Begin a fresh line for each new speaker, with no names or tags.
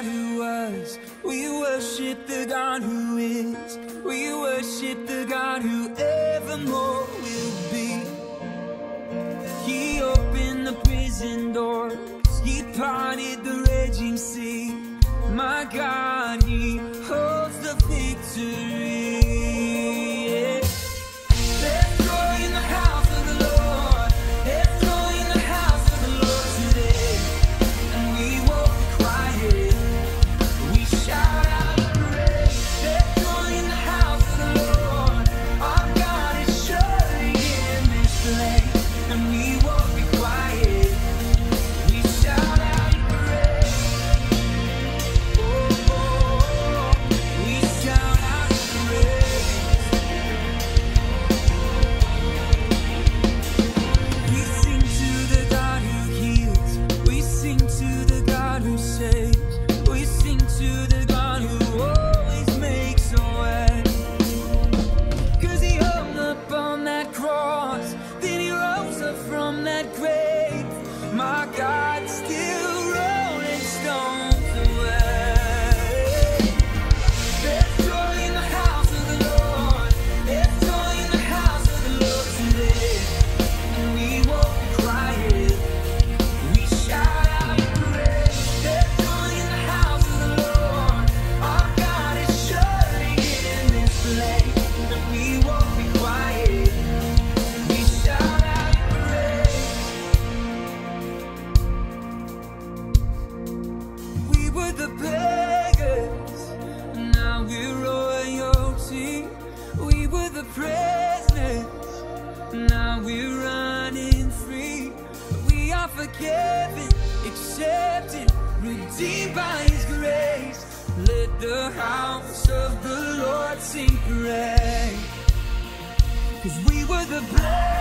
God who was. We worship the God who is. We worship the God who evermore will be. He opened the prison doors. He parted the raging sea. My God, He holds the victory. forgiven, accepted, redeemed by His grace. Let the house of the Lord sing praise. Cause we were the blessed.